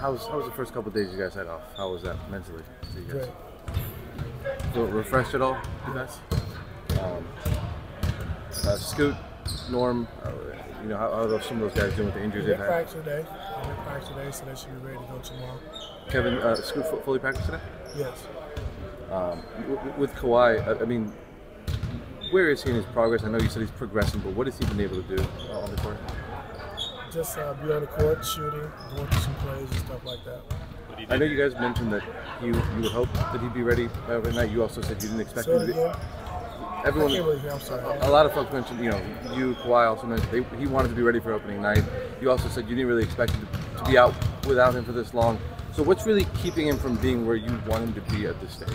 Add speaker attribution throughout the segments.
Speaker 1: how's was the first couple of days you guys had off? How was that mentally? for you guys?
Speaker 2: Great.
Speaker 1: Feel refreshed at all, you guys? Um, uh, Scoot, Norm, uh, you know how, how are some of those guys doing with the injuries
Speaker 2: They
Speaker 1: they've had?
Speaker 2: practice today. They practice today, so they should be ready to go tomorrow.
Speaker 1: Kevin, uh, Scoot fu- fully practiced today.
Speaker 2: Yes.
Speaker 1: Um, with Kawhi, I, I mean, where is he in his progress? I know you said he's progressing, but what has he been able to do uh, on the court?
Speaker 2: Just uh, be on the court, shooting, going through some plays and stuff like that.
Speaker 1: I know you guys mentioned that you you would hope that he'd be ready by every night. You also said you didn't expect
Speaker 2: Say
Speaker 1: him to be.
Speaker 2: again. I
Speaker 1: Everyone,
Speaker 2: can't really hear. I'm sorry.
Speaker 1: a lot of folks mentioned, you know, you, Kawhi also mentioned they, he wanted to be ready for opening night. You also said you didn't really expect him to, to be out without him for this long. So what's really keeping him from being where you want him to be at this stage?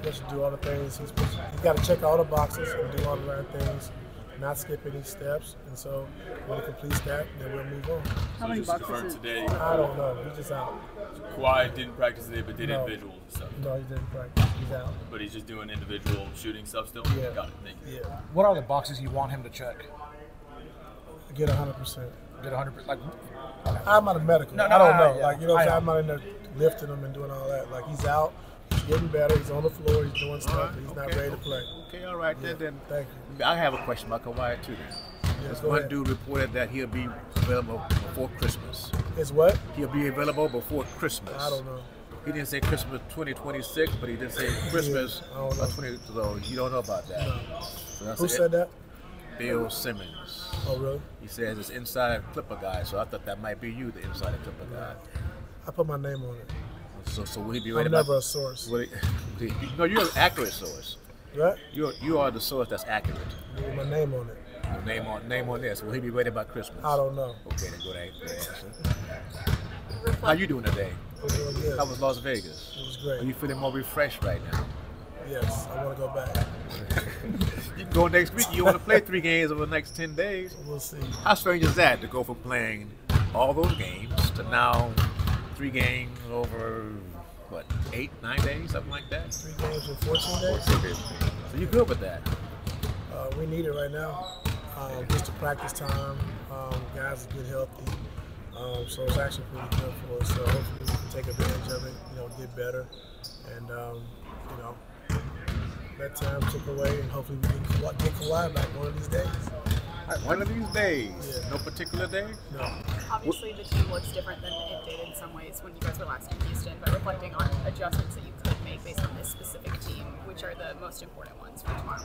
Speaker 2: He has to do all the things he's supposed to. He's got to check all the boxes and do all the right things, not skip any steps. And so when he completes that, then we'll move on.
Speaker 3: How many boxes?
Speaker 4: today,
Speaker 2: I don't know. He's just out.
Speaker 4: Kawhi didn't practice today, but did
Speaker 2: No.
Speaker 4: individuals and stuff.
Speaker 2: No, he didn't practice. He's out.
Speaker 4: But he's just doing individual shooting stuff still.
Speaker 2: Yeah.
Speaker 4: Got it. Thank you.
Speaker 2: Yeah.
Speaker 5: What are the boxes you want him to check?
Speaker 2: Get 100%.
Speaker 5: Get 100 like
Speaker 2: I'm not a medical.
Speaker 5: No, no,
Speaker 2: I don't
Speaker 5: I-
Speaker 2: know.
Speaker 5: yeah.
Speaker 2: Like, you know
Speaker 5: I
Speaker 2: I'm saying? I'm not in there lifting him and doing all that. Like, he's out. He's getting better. He's on the floor. He's doing stuff. but he's not ready to play.
Speaker 6: Okay, all right.
Speaker 2: Yeah.
Speaker 6: Then, then
Speaker 2: Thank you.
Speaker 6: I have a question about Kawhi too. Then.
Speaker 2: Yes,
Speaker 6: one
Speaker 2: ahead.
Speaker 6: dude reported that he'll be available before Christmas.
Speaker 2: Is what?
Speaker 6: He'll be available before Christmas.
Speaker 2: I don't know.
Speaker 6: He didn't say Christmas 2026, but he did say Christmas
Speaker 2: I don't know.
Speaker 6: 20. So you don't know about that.
Speaker 2: No.
Speaker 6: So
Speaker 2: Who
Speaker 6: it.
Speaker 2: said that?
Speaker 6: Bill Simmons.
Speaker 2: Oh, really?
Speaker 6: He says it's inside Clipper guy, so I thought that might be you, the inside Clipper guy.
Speaker 2: I put my name on it.
Speaker 6: So, so will he be ready?
Speaker 2: I'm never a source.
Speaker 6: Will he, no, you're an accurate source.
Speaker 2: Right?
Speaker 6: You you are the source that's accurate.
Speaker 2: With my name on it.
Speaker 6: Your name on name on this. Will he be ready by Christmas?
Speaker 2: I don't know.
Speaker 6: Okay, then go to answer. How you doing today?
Speaker 2: Doing.
Speaker 6: How was Las Vegas?
Speaker 2: It was great.
Speaker 6: Are you feeling more refreshed right now?
Speaker 2: Yes, I want to go back.
Speaker 6: You can go next week. You want to play three games over the next ten days?
Speaker 2: We'll see.
Speaker 6: How strange is that to go from playing all those games to now three games over what eight, nine days, something like that?
Speaker 2: Three games in 14 days.
Speaker 6: So you're good with that?
Speaker 2: Uh, we need it right now. Um, just the practice time. Um, guys get healthy. Um, so it's actually pretty good for us. So hopefully we can take advantage of it. You know, get better, and um, you know, that time took away, and hopefully we can Ka- get Kawhi back one of these days.
Speaker 6: One of these days,
Speaker 2: Yeah.
Speaker 6: no particular day.
Speaker 2: No,
Speaker 3: Obviously, the team looks different than it did in some ways when you guys were last in Houston. But reflecting on adjustments that you could make based on this specific team, which are the most important ones for tomorrow?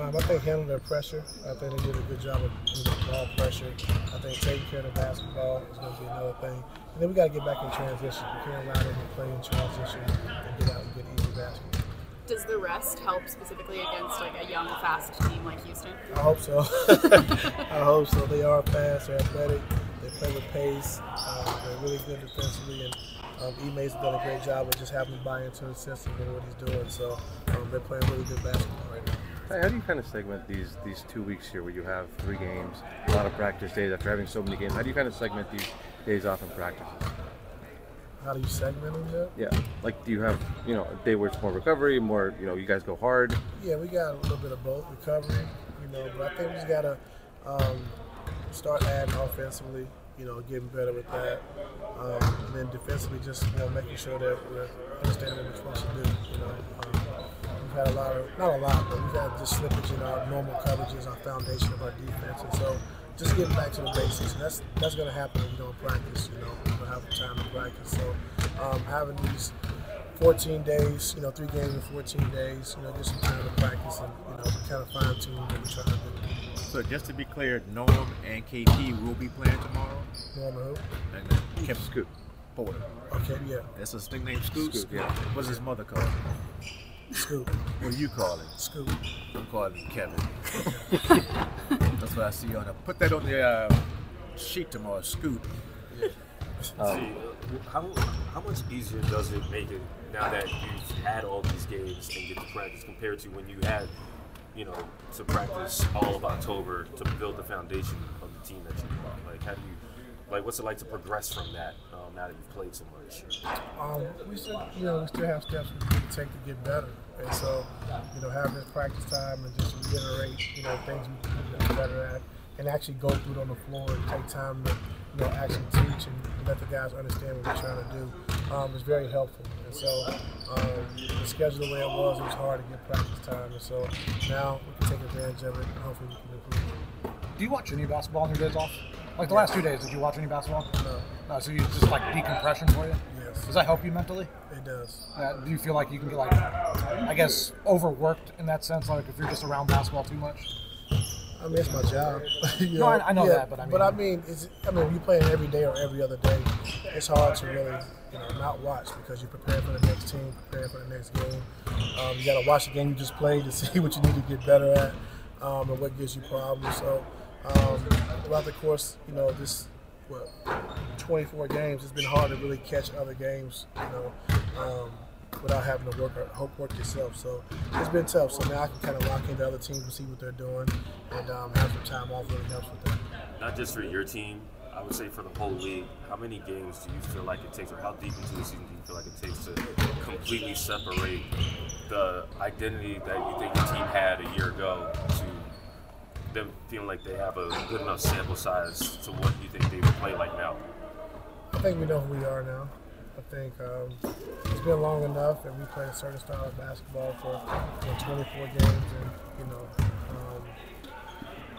Speaker 2: um, I think handling their pressure. I think they did a good job of handling ball pressure. I think taking care of the basketball is going to be another thing. And then we got to get back in transition. We can't allow them to play in transition and get out and get easy basketball.
Speaker 3: Does the rest help specifically against like a young, fast team like Houston?
Speaker 2: I hope so. I hope so. They are fast, they're athletic, play with pace, uh, they're really good defensively, and um, done a great job of just having them buy into the system and what he's doing. So um, they're playing really good basketball right now.
Speaker 1: Hey, How do you kind of segment these these two weeks here where you have three games, a lot of practice days after having so many games? How do you kind of segment these days off in practices?
Speaker 2: How do you segment them? Jeff?
Speaker 1: Yeah, like do you have you know a day where it's more recovery, more you know you guys go hard?
Speaker 2: Yeah, we got a little bit of both recovery, you know, but I think we just gotta um, start adding offensively, you know, getting better with that, um, and then defensively, just you know, making sure that we're understanding what we're supposed to do. You know, um, we've had a lot of not a lot, but we've had just slippage in our normal coverages, our foundation of our defense, and so just getting back to the basics. And that's that's gonna happen if you don't practice. You know, you don't have the time to practice. So um, having these 14 days, you know, three games in 14 days, you know, get some time to practice and, you know, kind of fine tune what we're trying to do.
Speaker 6: So just to be clear, Norm and KP will be playing tomorrow,
Speaker 2: Norman who?
Speaker 6: and then Kevin
Speaker 1: Scoot.
Speaker 6: Porter.
Speaker 2: Okay, yeah.
Speaker 6: That's a thing named Scoot.
Speaker 1: Scoot, yeah.
Speaker 6: What's his mother called?
Speaker 2: Scoop.
Speaker 6: What do you call it?
Speaker 2: Scoop.
Speaker 6: I'm calling him Kevin. That's what I see on it. Put that on the uh, sheet tomorrow. Scoot.
Speaker 7: See, how how much easier does it make it now that you've had all these games and get to practice compared to when you had, you know, to practice all of October to build the foundation of the team that you brought? Like, how do you, like, what's it like to progress from that um, now that you've played so much?
Speaker 2: Um, we still, you know, we still have steps we to take to get better. And so, you know, having this practice time and just reiterate, you know, things we can get better at and actually go through it on the floor and take time to you know, actually teach and let the guys understand what we're trying to do um, is very helpful. And so um, the schedule the way it was, it was hard to get practice time. And so now we can take advantage of it and hopefully we can improve.
Speaker 5: Do you watch any basketball on your days off? Like the last two days, did you watch any basketball?
Speaker 2: No.
Speaker 5: No, so you just like decompression for you?
Speaker 2: Yes.
Speaker 5: Does that help you mentally?
Speaker 2: It does.
Speaker 5: Uh, do you feel like you can get like, I guess, overworked in that sense? Like if you're just around basketball too much?
Speaker 2: I mean, it's my job. you
Speaker 5: No, I- I know that, but I mean-
Speaker 2: but I mean, it's, I mean, you playing every day or every other day. It's hard to really, you know, not watch because you're preparing for the next team, preparing for the next game. Um, you got to watch the game you just played to see what you need to get better at um, and what gives you problems. So um, throughout the course, you know, this what 24 games, it's been hard to really catch other games, you know. Um, without having to work or hope work yourself. So it's been tough. So now I can kind of lock into other teams and see what they're doing, and um, have some time off really helps with that.
Speaker 7: Not just for your team, I would say for the whole league. How many games do you feel like it takes, or how deep into the season do you feel like it takes to completely separate the identity that you think your team had a year ago to them feeling like they have a good enough sample size to what you think they would play like now?
Speaker 2: I think we know who we are now. I think um, it's been long enough, and we play a certain style of basketball for you know, 24 games, and you know, um,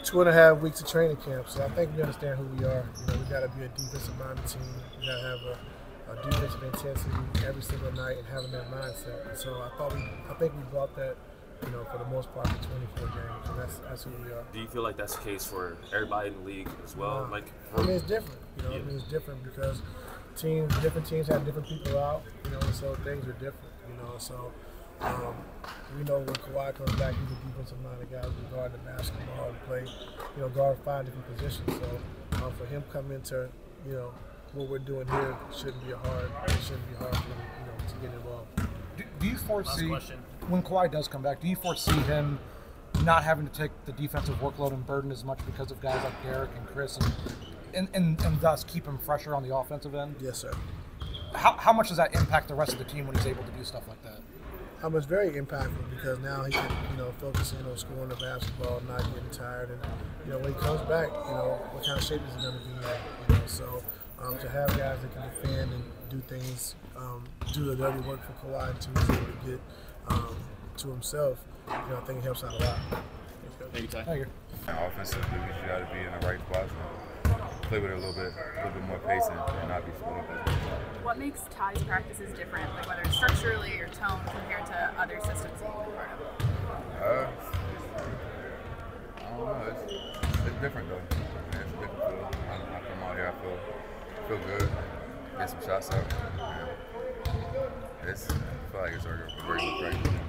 Speaker 2: two and a half weeks of training camp. So I think we understand who we are. You know, we got to be a defensive-minded team. We got to have a, a defensive intensity every single night and having that mindset. And so I thought we, I think we brought that, you know, for the most part, for 24 games, and that's that's who we are.
Speaker 7: Do you feel like that's the case for everybody in the league as well? Like,
Speaker 2: I mean, it's different. You know, I mean, it's different because teams, different teams have different people out. You know, so things are different. You know, so um, we know when Kawhi comes back, he's a defensive minded guy who can guard the basketball and play. You know, guard five different positions. So um, for him coming into, you know, what we're doing here shouldn't be a hard. It shouldn't be hard for him, you know, to get involved.
Speaker 5: Do, do you foresee when Kawhi does come back? Do you foresee him not having to take the defensive workload and burden as much because of guys like Derrick and Kris, and and, and, and thus keep him fresher on the offensive end?
Speaker 2: Yes, sir.
Speaker 5: How, how much does that impact the rest of the team when he's able to do stuff like that?
Speaker 2: Um, it's very impactful because now he can, you know, focus in on scoring the basketball, not getting tired, and you know when he comes back, you know what kind of shape is he going to be in? You know, so um, to have guys that can defend and do things, um, do the dirty work for Kawhi to be able to get um, to himself, you know, I think it helps out a lot.
Speaker 4: Thank you, Ty.
Speaker 5: Thank you.
Speaker 8: Offensively, we got to be in the right spots and play with it a little bit, a little bit more pace and, and not be up.
Speaker 3: What makes Ty's practices different, like whether it's structurally or tone, compared to other systems that you've been part of?
Speaker 8: Uh, I don't know. It's, it's different though. It's a different feel. I, I come out here, I feel feel good. Get some shots up. Yeah. It's I feel like it's a very good practice.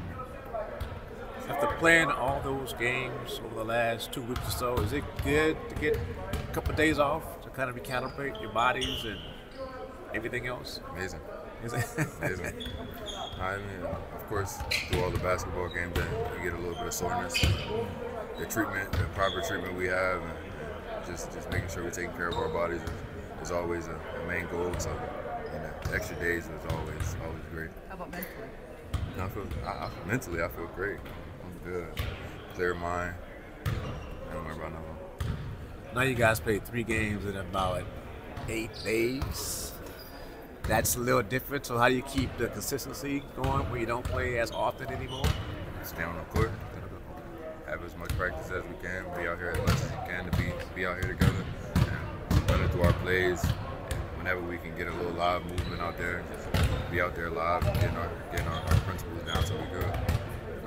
Speaker 6: After playing all those games over the last two weeks or so, is it good to get a couple of days off to kind of recalibrate your bodies and everything else?
Speaker 8: Amazing.
Speaker 6: Is it?
Speaker 8: Amazing. I mean, of course, through all the basketball games, then you get a little bit of soreness. The treatment, the proper treatment we have, and, and just just making sure we're taking care of our bodies is, is always a, a main goal. So, you know, extra days is always always great.
Speaker 9: How about mentally?
Speaker 8: I feel I, I, mentally, I feel great. Good, clear mind. I don't worry about nothing.
Speaker 6: now you guys played three games in about eight days. That's a little different. So how do you keep the consistency going when you don't play as often anymore?
Speaker 8: Stay on the court. Have as much practice as we can. Be out here as much as we can to be be out here together and run into our plays. Whenever we can get a little live movement out there, just be out there live, getting our getting our, our principles down so we good.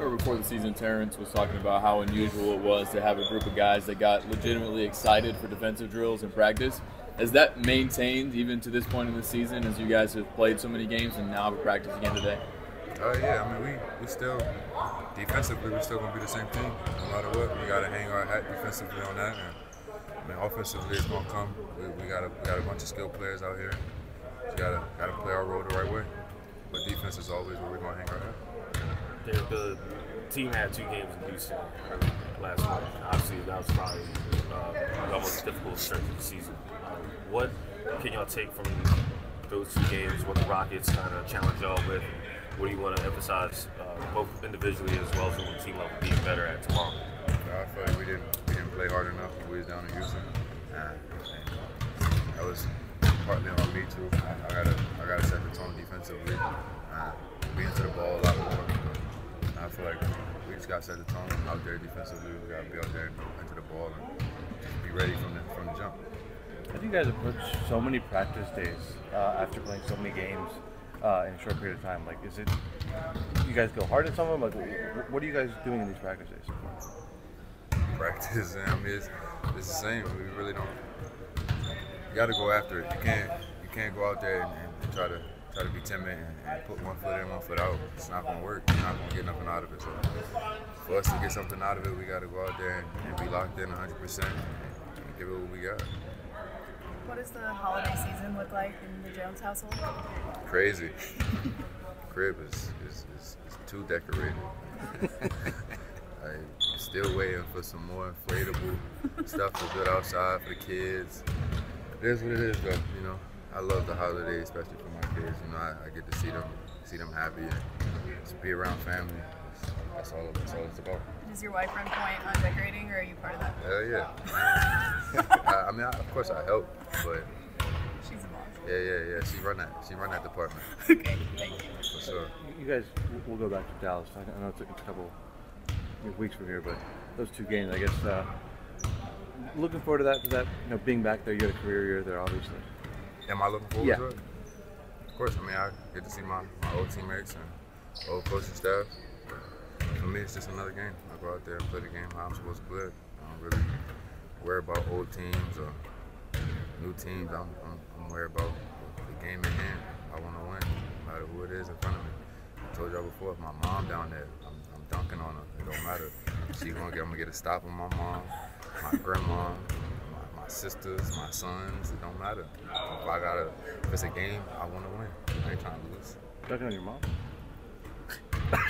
Speaker 4: Or before the season, Terance was talking about how unusual it was to have a group of guys that got legitimately excited for defensive drills and practice. Has that maintained even to this point in the season as you guys have played so many games and now have a practice again today?
Speaker 8: Uh, yeah, I mean we we still defensively we're still gonna be the same team no matter what. We gotta hang our hat defensively on that, and I mean offensively it's gonna come. We, we got a we got a bunch of skilled players out here. We gotta gotta play our role the right way. But defense is always where we're gonna hang our hat.
Speaker 7: The, team had two games in Houston last month. Obviously, that was probably uh, the most difficult stretch of the season. Um, what can y'all take from those two games? What the Rockets kind of challenge y'all with? What do you want to emphasize, uh, both individually as well as on the team level, being better at tomorrow?
Speaker 8: I feel like we didn't we didn't play hard enough when we was down in Houston. That was partly on me too. I, I gotta I gotta set the tone defensively. Uh, be into the ball a lot more. I feel like we just gotta set the tone out there defensively. We gotta be out there into the ball and be ready from the from the jump.
Speaker 1: How do you guys approach so many practice days uh, after playing so many games uh, in a short period of time? Like, is it you guys go hard at some of them? Like, what are you guys doing in these practice days?
Speaker 8: practice. I mean, it's, it's the same. We really don't. You got to go after it. You can't. You can't go out there and, and try to try to be timid and, and put one foot in, one foot out. It's not gonna work. You're not gonna get nothing out of it. So for us to get something out of it, we got to go out there and, and be locked in 100 percent and give it what we got.
Speaker 3: What does the holiday season look like in the Jones household?
Speaker 8: Crazy. Crib is is, is, is too decorated. I'm still waiting for some more inflatable stuff to put outside for the kids. It is what it is, though. You know, I love the holidays, especially for kids. You know, I, I get to see them, see them happy, and just be around family. That's, that's all. That's all it's about.
Speaker 3: Does your wife run point on decorating, or are you part of that?
Speaker 8: Hell yeah. I, I mean, I, of course I help, but
Speaker 3: She's a mom.
Speaker 8: yeah, yeah, yeah. She run that. She run that department
Speaker 3: Okay, thank you.
Speaker 8: for sure.
Speaker 1: You guys, we'll go back to Dallas. I know it took a couple weeks from here, but those two games, I guess. Uh, looking forward to that. To that, you know, being back there. You had a career year there, obviously.
Speaker 8: Am I looking forward
Speaker 1: Yeah.
Speaker 8: to it? Of course. I mean, I get to see my, my old teammates and old coaching staff. For me, it's just another game. I go out there and play the game how I'm supposed to play it. I don't really worry about old teams or new teams. I'm, I'm, I'm worried about the game in hand. I want to win, no matter who it is in front of me. I told y'all before, if my mom down there, I'm, I'm dunking on her. It don't matter. She gonna get, I'm gonna get a stop on my mom, my grandma, sisters, my sons. It don't matter. If I gotta, if it's a game, I want to win. I ain't trying to lose.
Speaker 1: Ducking on your mom.
Speaker 8: I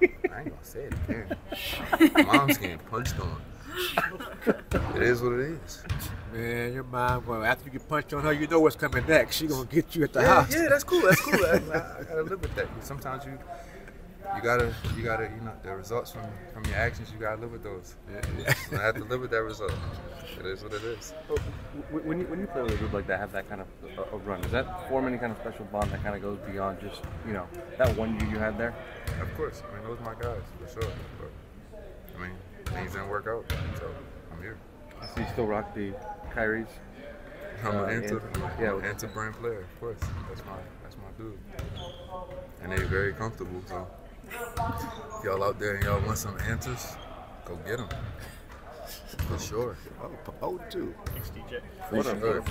Speaker 8: ain't gonna say it again. Mom's getting punched on. It is what it is.
Speaker 6: Man, your mom, well, after you get punched on her, you know what's coming next. She gonna get you at the
Speaker 8: Yeah,
Speaker 6: house.
Speaker 8: yeah, that's cool. That's cool. I, I, I gotta live with that. Sometimes you, you gotta, you gotta, you know, the results from from your actions. You gotta live with those.
Speaker 6: Yeah.
Speaker 8: I have to live with that result. It is what it is.
Speaker 1: Wh- When you, when you play with a group like that, have that kind of a, a run, does that form any kind of special bond that kind of goes beyond just, you know, that one year you had there?
Speaker 8: Of course. I mean, those are my guys for sure. But I mean, things didn't work out, so I'm here.
Speaker 1: So you still rock the Kyries?
Speaker 8: I'm
Speaker 1: Uh,
Speaker 8: an
Speaker 1: and-
Speaker 8: I'm
Speaker 1: yeah,
Speaker 8: an
Speaker 1: with-
Speaker 8: Anta brand player, of course. That's my that's my dude. And they're very comfortable. So if y'all out there and y'all want some Antas, go get them. For sure.
Speaker 6: Oh, oh, too.
Speaker 8: For sure.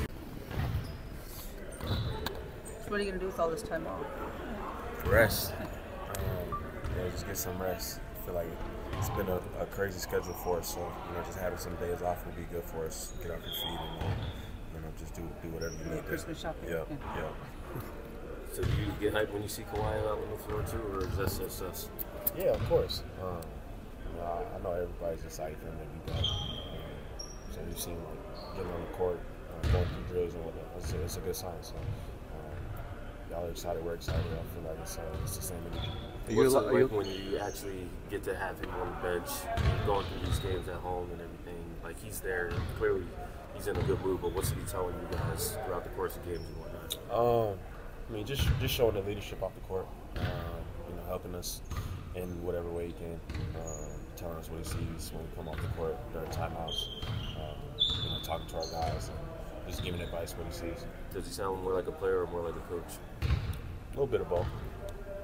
Speaker 9: So what are you gonna do with all this time off?
Speaker 10: Rest. Um, you know, just get some rest. I feel like it's been a, a crazy schedule for us, so you know, just having some days off will be good for us. Get off your feet and uh, you know, just do do whatever you need. to.
Speaker 9: Christmas shopping.
Speaker 10: Yeah,
Speaker 9: Yeah.
Speaker 10: yeah.
Speaker 7: So do you get hyped when you see Kawhi out on the floor too, or is that just us?
Speaker 10: Yeah, of course. Um, you know, I, I know everybody's excited for him to be back. Um, so we've seen like getting on the court, uh, going through drills and whatnot. It's a, it's a good sign. So um, y'all are excited. We're excited. I feel like it's, uh, it's the same energy.
Speaker 7: What's it like when you actually get to have him on the bench, going through these games at home and everything? Like he's there, and clearly he's in a good mood. But what's he telling you guys throughout the course of games and whatnot?
Speaker 10: Um, I mean, just just showing the leadership off the court. Um, you know, helping us in whatever way he can. Um, telling us what he sees when we come off the court during timeouts. Um, you know, talking to our guys and just giving advice what he sees.
Speaker 7: Does he sound more like a player or more like a coach?
Speaker 10: A little bit of both.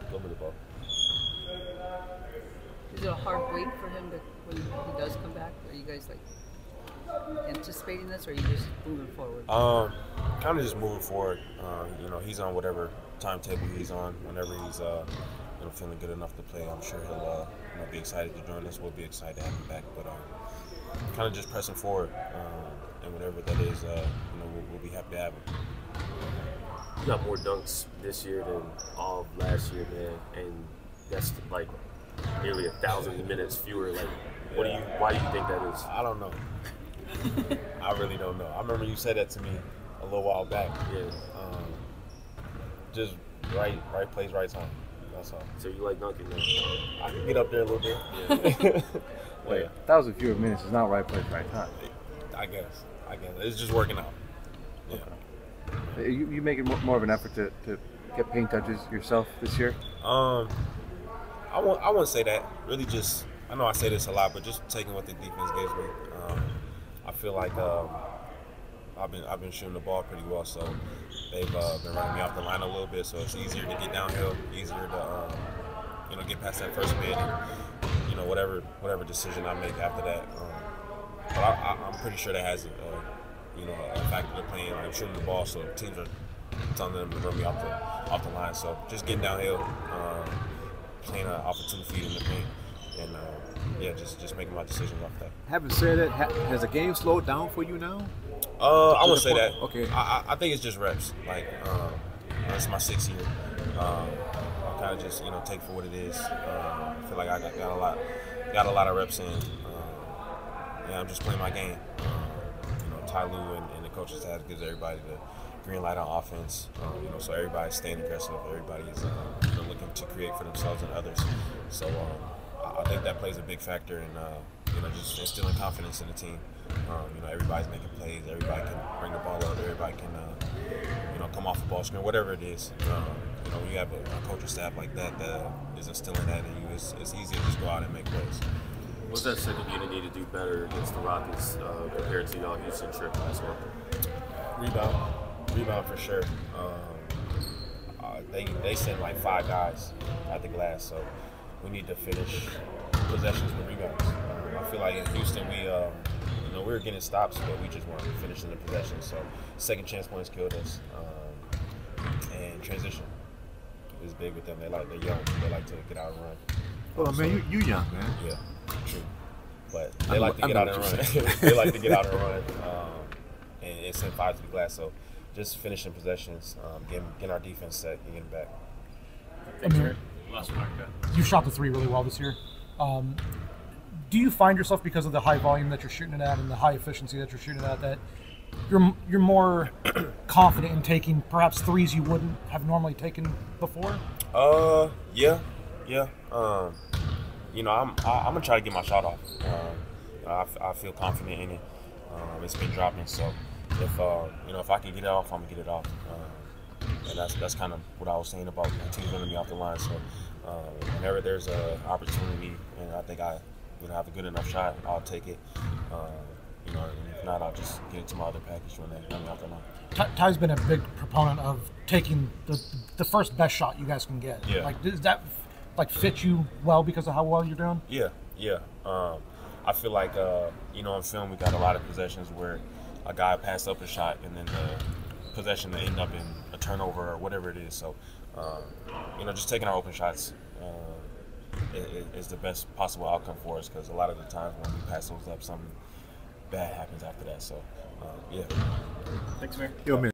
Speaker 10: A little bit of both.
Speaker 9: Is it a hard wait for him to when he does come back? Are you guys like anticipating this, or are you just moving forward?
Speaker 10: Um, kind of just moving forward. Uh, you know, he's on whatever timetable he's on. Whenever he's uh, you know, feeling good enough to play, I'm sure he'll uh, you know, be excited to join us. We'll be excited to have him back. But um, kind of just pressing forward, um, and whatever that is, uh, you know, we'll, we'll be happy to have him.
Speaker 7: You got more dunks this year than all of last year, man, and that's like nearly a thousand minutes fewer. Like, what do you? Why do you think that is?
Speaker 10: I don't know. I really don't know. I remember you said that to me a little while back.
Speaker 7: Yeah.
Speaker 10: Um, just right, right place, right time. That's all.
Speaker 7: So you like dunking? Man?
Speaker 10: I can get up there a little bit.
Speaker 7: Yeah.
Speaker 10: But yeah.
Speaker 1: thousand fewer minutes is not right place, right time.
Speaker 10: I guess. I guess it's just working out. Yeah.
Speaker 1: You, you making more, more of an effort to, to get paint touches yourself this year?
Speaker 10: Um, I won't. I won't say that. Really, just I know I say this a lot, but just taking what the defense gives me. Um, I feel like um, I've been I've been shooting the ball pretty well, so they've uh, been running me off the line a little bit, so it's easier to get downhill, easier to um, you know get past that first and you know whatever whatever decision I make after that. Um, but I, I'm pretty sure that has you know a factor to playing. I'm shooting the ball, so teams are telling them to run me off the off the line. So just getting downhill, um, playing uh, off of two feet in the paint, and uh, yeah, just just making my decisions off that.
Speaker 6: Having said that, ha- has the game slowed down for you now?
Speaker 10: Uh, I
Speaker 6: To
Speaker 10: would
Speaker 6: the
Speaker 10: say that.
Speaker 6: okay.
Speaker 10: I, I think it's just reps. Like, um, it's my sixth year. Um, I kind of just you know take for what it is. Um, I feel like I got, got a lot, got a lot of reps in. Um, yeah, I'm just playing my game. Um, you know, Ty Lue and, and the coaches staff gives everybody the green light on offense. Um, you know, so everybody's staying aggressive. Everybody's uh, you know, looking to create for themselves and others. So um, I, I think that plays a big factor in uh, you know just instilling confidence in the team. Um, you know, everybody's making plays. Everybody can bring the ball up. Everybody can uh, you know come off the ball screen, whatever it is. Um, you know, when you have a, a coaching staff like that that is instilling that in you, it's, it's easy to just go out and make plays.
Speaker 7: What's that second unit need to do better against the Rockets uh, compared to y'all Houston trip last month?
Speaker 10: Rebound, rebound for sure. Um, uh, they they sent like five guys at the glass, so we need to finish possessions with rebounds. Um, I feel like in Houston we um, know we were getting stops, but we just weren't finishing the possessions. So second chance points killed us, um, and transition is big with them. They like they're young, they like to get out and run.
Speaker 6: Well, man, you you young man.
Speaker 10: Yeah, true. But
Speaker 6: I
Speaker 10: they like to
Speaker 6: I
Speaker 10: get out and run. they like to get out and run. Um, and it's in five to the glass. So just finishing possessions, um, getting, getting our defense set, and getting back.
Speaker 5: Amir,
Speaker 7: Last one, okay.
Speaker 5: you shot the three really well this year. Um, do you find yourself because of the high volume that you're shooting it at and the high efficiency that you're shooting at that you're you're more confident in taking perhaps threes you wouldn't have normally taken before?
Speaker 10: Uh, yeah, yeah. Um, you know, I'm I, I'm gonna try to get my shot off. Um, I, I feel confident in it. Um, it's been dropping, so if uh, you know if I can get it off, I'm gonna get it off. Um, and that's that's kind of what I was saying about the team running me off the line. So uh, whenever there's an opportunity, and I think I you know have a good enough shot, I'll take it. Uh, you know, and if not, I'll just get it to my other package when they run me off the line.
Speaker 5: Ty- Ty's been a big proponent of taking the the first best shot you guys can get.
Speaker 10: Yeah.
Speaker 5: Like does that like fit you well because of how well you're doing?
Speaker 10: Yeah, yeah. Um, I feel like uh, you know in film we got a lot of possessions where a guy passed up a shot and then the possession will end up in a turnover or whatever it is. So um, you know just taking our open shots uh, i- i- is the best possible outcome for us because a lot of the times when we pass those up, something bad happens after that. So uh, yeah.
Speaker 7: Thanks, Mayor.
Speaker 6: Yo, man.